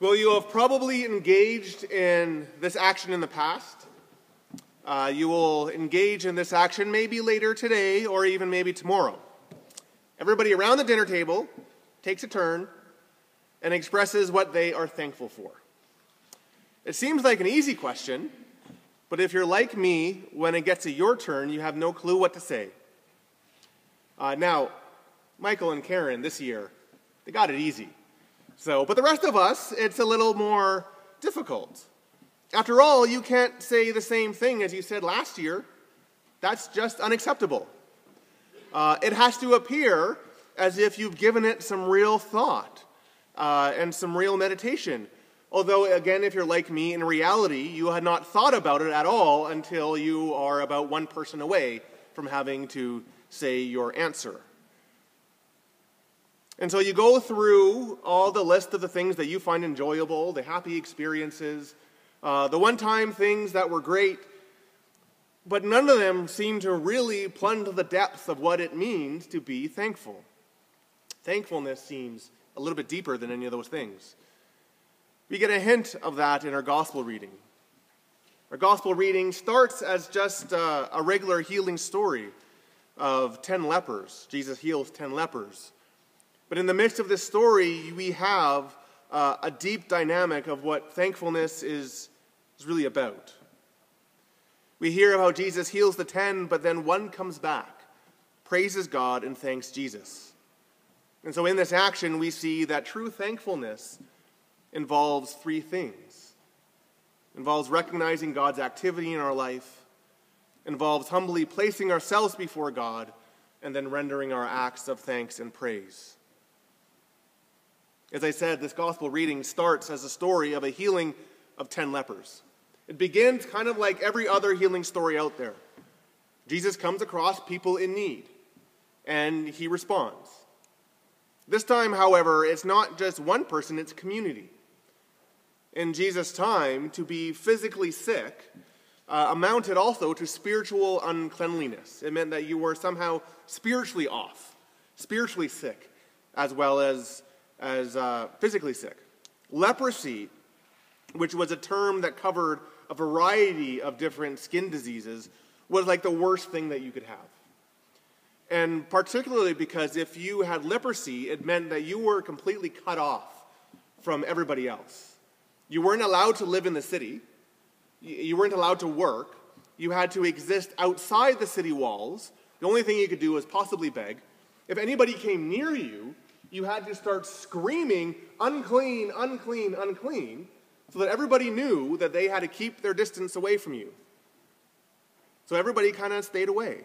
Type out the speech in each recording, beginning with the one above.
Well, you have probably engaged in this action in the past. Uh, you will engage in this action maybe later today or even maybe tomorrow. Everybody around the dinner table takes a turn and expresses what they are thankful for. It seems like an easy question, but if you're like me, when it gets to your turn, you have no clue what to say. Uh, now, Michael and Karen this year, they got it easy. So, but the rest of us, it's a little more difficult. After all, you can't say the same thing as you said last year. That's just unacceptable. Uh, it has to appear as if you've given it some real thought uh, and some real meditation. Although, again, if you're like me, in reality, you had not thought about it at all until you are about one person away from having to say your answer. And so you go through all the list of the things that you find enjoyable, the happy experiences, uh, the one time things that were great, but none of them seem to really plunge to the depths of what it means to be thankful. Thankfulness seems a little bit deeper than any of those things. We get a hint of that in our gospel reading. Our gospel reading starts as just uh, a regular healing story of 10 lepers. Jesus heals 10 lepers. But in the midst of this story, we have uh, a deep dynamic of what thankfulness is, is really about. We hear of how Jesus heals the ten, but then one comes back, praises God, and thanks Jesus. And so in this action, we see that true thankfulness involves three things. It involves recognizing God's activity in our life, involves humbly placing ourselves before God, and then rendering our acts of thanks and praise. As I said, this gospel reading starts as a story of a healing of 10 lepers. It begins kind of like every other healing story out there. Jesus comes across people in need, and he responds. This time, however, it's not just one person, it's community. In Jesus' time, to be physically sick uh, amounted also to spiritual uncleanliness. It meant that you were somehow spiritually off, spiritually sick, as well as as uh, physically sick. Leprosy, which was a term that covered a variety of different skin diseases, was like the worst thing that you could have. And particularly because if you had leprosy, it meant that you were completely cut off from everybody else. You weren't allowed to live in the city, you weren't allowed to work, you had to exist outside the city walls. The only thing you could do was possibly beg. If anybody came near you, you had to start screaming, unclean, unclean, unclean, so that everybody knew that they had to keep their distance away from you. So everybody kind of stayed away.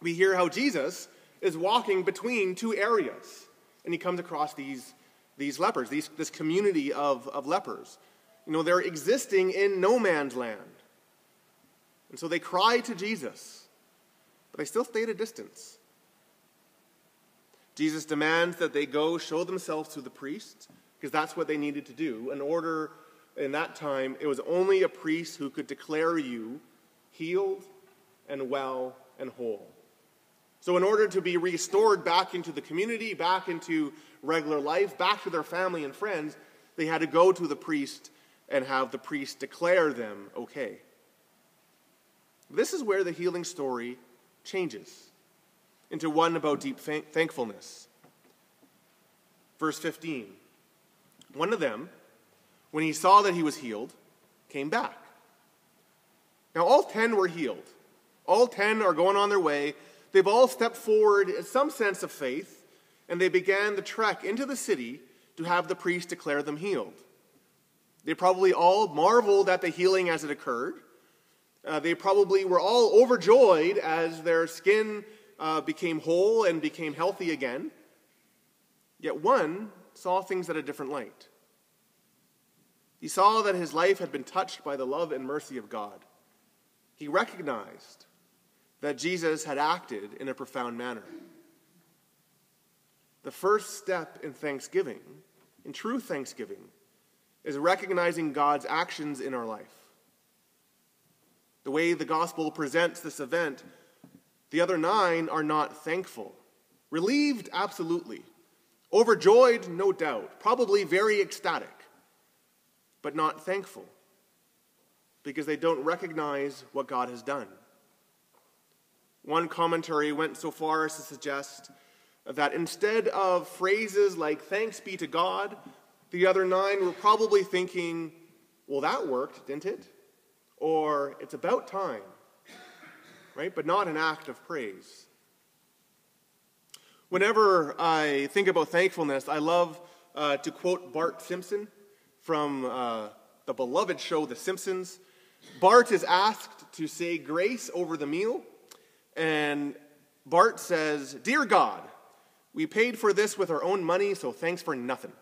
We hear how Jesus is walking between two areas, and he comes across these, these lepers, these, this community of, of lepers. You know, they're existing in no man's land. And so they cry to Jesus, but they still stay at a distance. Jesus demands that they go show themselves to the priest, because that's what they needed to do. In order, in that time, it was only a priest who could declare you healed and well and whole. So, in order to be restored back into the community, back into regular life, back to their family and friends, they had to go to the priest and have the priest declare them okay. This is where the healing story changes into one about deep thankfulness. Verse 15 One of them, when he saw that he was healed, came back. Now, all ten were healed. All ten are going on their way. They've all stepped forward in some sense of faith, and they began the trek into the city to have the priest declare them healed. They probably all marveled at the healing as it occurred. Uh, they probably were all overjoyed as their skin uh, became whole and became healthy again. Yet one saw things at a different light. He saw that his life had been touched by the love and mercy of God. He recognized that Jesus had acted in a profound manner. The first step in thanksgiving, in true thanksgiving, is recognizing God's actions in our life. The way the gospel presents this event the other nine are not thankful. Relieved, absolutely. Overjoyed, no doubt, probably very ecstatic, but not thankful because they don't recognize what God has done. One commentary went so far as to suggest that instead of phrases like thanks be to God, the other nine were probably thinking, well, that worked, didn't it? Or it's about time, right? But not an act of praise. Whenever I think about thankfulness, I love uh, to quote Bart Simpson from uh, the beloved show The Simpsons. Bart is asked to say grace over the meal, and Bart says, Dear God, we paid for this with our own money, so thanks for nothing.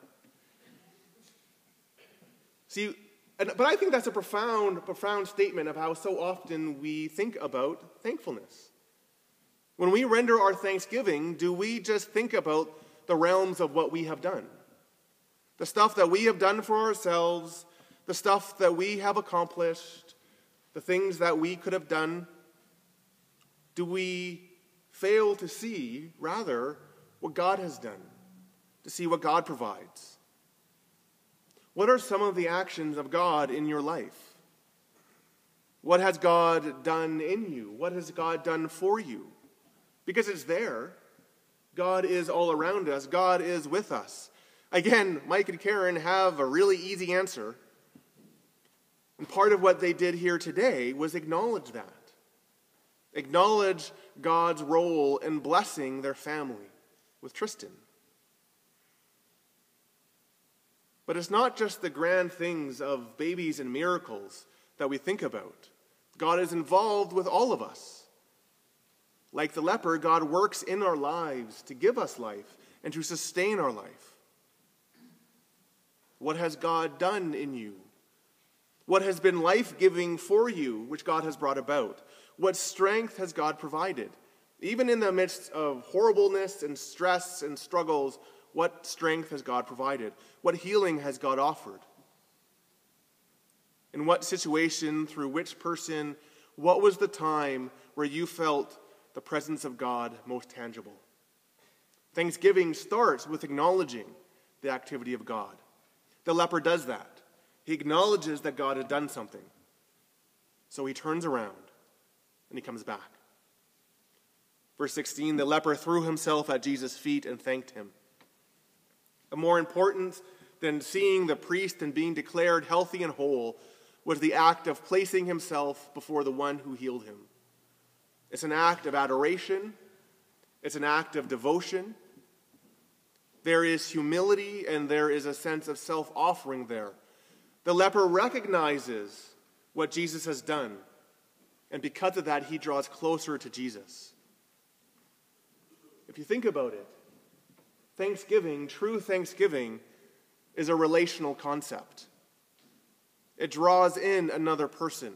See, but I think that's a profound, profound statement of how so often we think about thankfulness. When we render our thanksgiving, do we just think about the realms of what we have done? The stuff that we have done for ourselves, the stuff that we have accomplished, the things that we could have done? Do we fail to see, rather, what God has done, to see what God provides? What are some of the actions of God in your life? What has God done in you? What has God done for you? Because it's there. God is all around us, God is with us. Again, Mike and Karen have a really easy answer. And part of what they did here today was acknowledge that. Acknowledge God's role in blessing their family with Trystan. But it's not just the grand things of babies and miracles that we think about. God is involved with all of us. Like the leper, God works in our lives to give us life and to sustain our life. What has God done in you? What has been life giving for you, which God has brought about? What strength has God provided? Even in the midst of horribleness and stress and struggles, what strength has God provided? What healing has God offered? In what situation, through which person, what was the time where you felt the presence of God most tangible. Thanksgiving starts with acknowledging the activity of God. The leper does that. He acknowledges that God has done something. So he turns around and he comes back. Verse 16 the leper threw himself at Jesus' feet and thanked him. More important than seeing the priest and being declared healthy and whole was the act of placing himself before the one who healed him. It's an act of adoration, it's an act of devotion. There is humility and there is a sense of self offering there. The leper recognizes what Jesus has done, and because of that, he draws closer to Jesus. If you think about it, thanksgiving, true thanksgiving, is a relational concept. It draws in another person.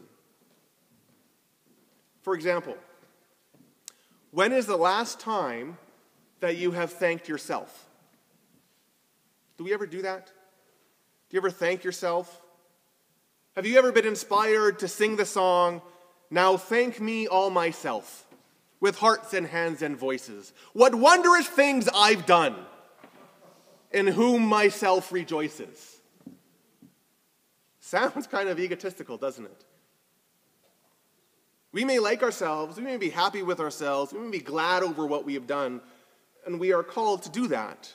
For example, when is the last time that you have thanked yourself? Do we ever do that? Do you ever thank yourself? Have you ever been inspired to sing the song, Now Thank Me All Myself, with hearts and hands and voices? What wondrous things I've done, in whom myself rejoices. Sounds kind of egotistical, doesn't it? We may like ourselves, we may be happy with ourselves, we may be glad over what we have done, and we are called to do that.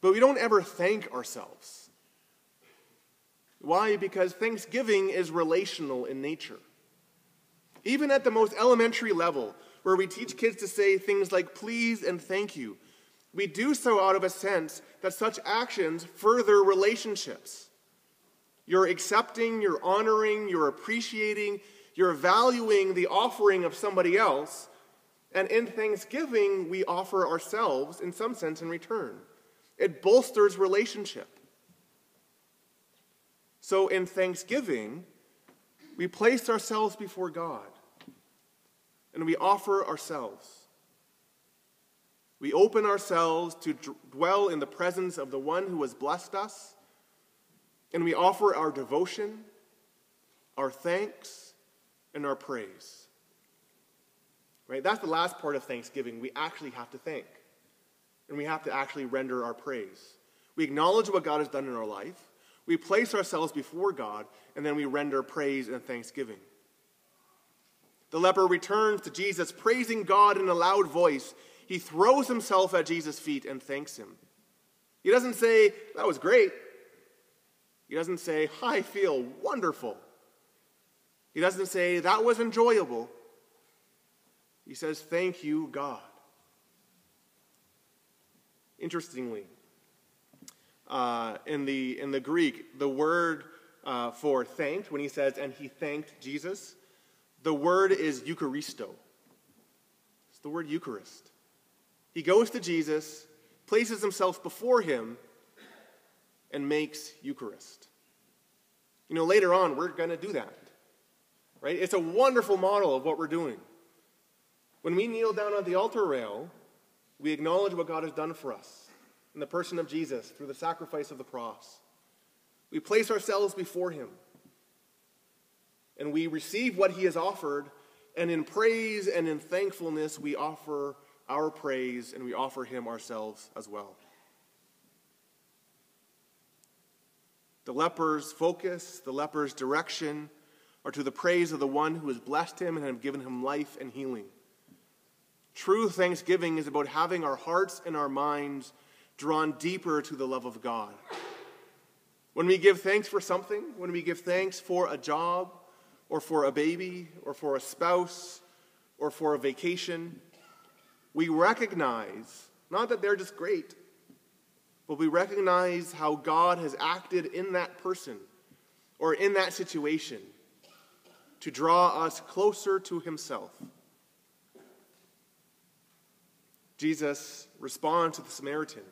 But we don't ever thank ourselves. Why? Because thanksgiving is relational in nature. Even at the most elementary level, where we teach kids to say things like please and thank you, we do so out of a sense that such actions further relationships. You're accepting, you're honoring, you're appreciating, you're valuing the offering of somebody else. And in thanksgiving, we offer ourselves in some sense in return. It bolsters relationship. So in thanksgiving, we place ourselves before God and we offer ourselves. We open ourselves to dwell in the presence of the one who has blessed us, and we offer our devotion, our thanks, and our praise. Right? That's the last part of Thanksgiving. We actually have to thank. and we have to actually render our praise. We acknowledge what God has done in our life, we place ourselves before God, and then we render praise and thanksgiving. The leper returns to Jesus, praising God in a loud voice. He throws himself at Jesus' feet and thanks him. He doesn't say, That was great. He doesn't say, I feel wonderful. He doesn't say, That was enjoyable. He says, Thank you, God. Interestingly, uh, in, the, in the Greek, the word uh, for thanked, when he says, and he thanked Jesus, the word is Eucharisto. It's the word Eucharist. He goes to Jesus, places himself before him, and makes Eucharist. You know, later on, we're going to do that. Right? It's a wonderful model of what we're doing. When we kneel down on the altar rail, we acknowledge what God has done for us in the person of Jesus through the sacrifice of the cross. We place ourselves before Him and we receive what He has offered, and in praise and in thankfulness, we offer our praise and we offer Him ourselves as well. The leper's focus, the leper's direction, are to the praise of the one who has blessed him and have given him life and healing. True thanksgiving is about having our hearts and our minds drawn deeper to the love of God. When we give thanks for something, when we give thanks for a job, or for a baby, or for a spouse, or for a vacation, we recognize not that they're just great, but we recognize how God has acted in that person or in that situation to draw us closer to Himself. Jesus responds to the Samaritan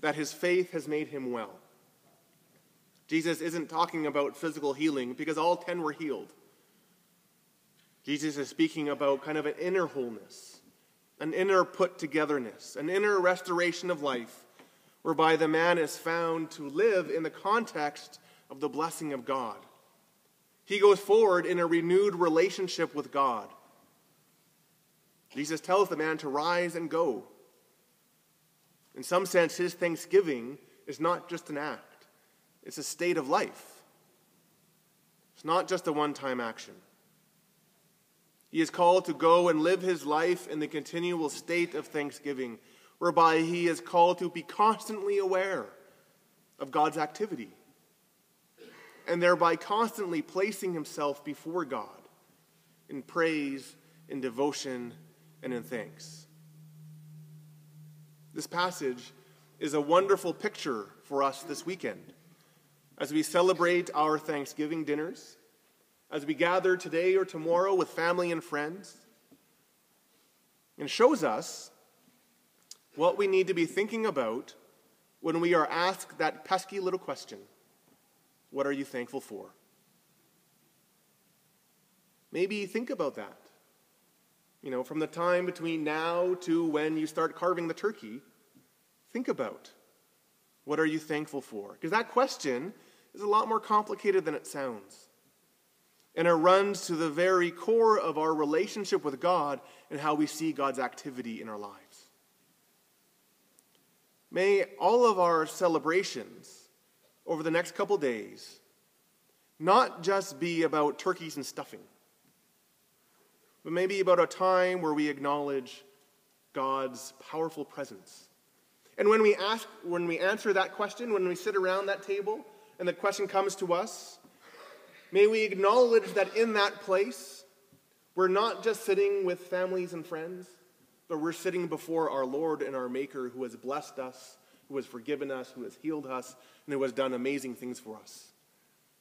that his faith has made him well. Jesus isn't talking about physical healing because all 10 were healed. Jesus is speaking about kind of an inner wholeness, an inner put togetherness, an inner restoration of life, whereby the man is found to live in the context of the blessing of God. He goes forward in a renewed relationship with God. Jesus tells the man to rise and go. In some sense, his thanksgiving is not just an act, it's a state of life. It's not just a one time action. He is called to go and live his life in the continual state of thanksgiving, whereby he is called to be constantly aware of God's activity, and thereby constantly placing himself before God in praise, in devotion, and in thanks. This passage is a wonderful picture for us this weekend as we celebrate our Thanksgiving dinners, as we gather today or tomorrow with family and friends, and shows us what we need to be thinking about when we are asked that pesky little question What are you thankful for? Maybe think about that. You know, from the time between now to when you start carving the turkey, think about what are you thankful for? Because that question is a lot more complicated than it sounds. And it runs to the very core of our relationship with God and how we see God's activity in our lives. May all of our celebrations over the next couple days not just be about turkeys and stuffing but maybe about a time where we acknowledge God's powerful presence. And when we ask, when we answer that question, when we sit around that table and the question comes to us, may we acknowledge that in that place, we're not just sitting with families and friends, but we're sitting before our Lord and our Maker who has blessed us, who has forgiven us, who has healed us, and who has done amazing things for us.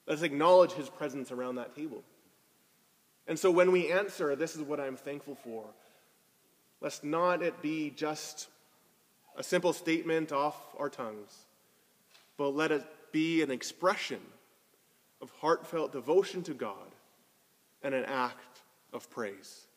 Let's acknowledge his presence around that table. And so when we answer, this is what I'm thankful for, let's not it be just a simple statement off our tongues, but let it be an expression of heartfelt devotion to God and an act of praise.